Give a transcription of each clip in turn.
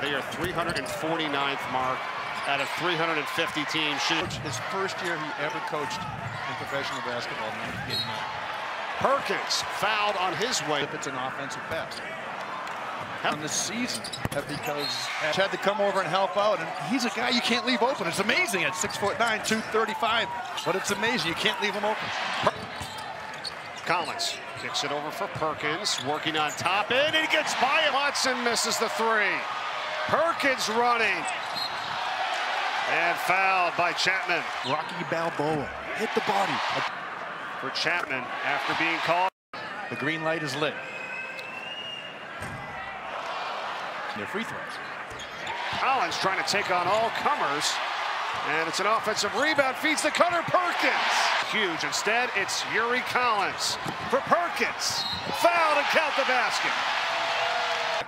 They are 349th mark out of 350 teams. His first year he ever coached in professional basketball in Perkins fouled on his way. If it's an offensive pass. On the season, because had to come over and help out, and he's a guy you can't leave open. It's amazing at six foot nine, 235, but it's amazing you can't leave him open. Per Collins kicks it over for Perkins, working on top end, and he gets by him. Watson misses the three. Perkins running. And fouled by Chatman. Rocky Balboa hit the body. For Chatman after being called. The green light is lit. Their free throws. Collins trying to take on all comers. And it's an offensive rebound, feeds the cutter, Perkins. Huge. Instead, it's Yuri Collins for Perkins. Fouled and count the basket.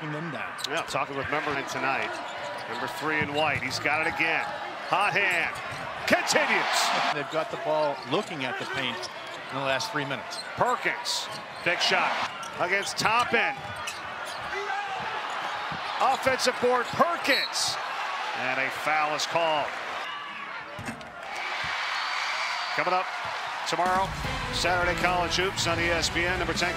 Backing them down. Yeah, talking with member tonight. Number three in white. He's got it again. Hot hand. Continues. They've got the ball looking at the paint in the last three minutes. Perkins. Big shot against Toppin. Offensive board, Perkins. And a foul is called. Coming up tomorrow, Saturday College Hoops on ESPN. Number 10.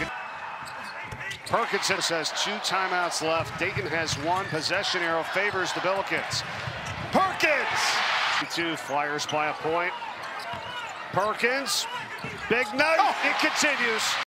Perkins says two timeouts left. Dayton has one. Possession arrow favors the Billikens. Perkins! Two Flyers by a point. Perkins. Big night. Oh. It continues.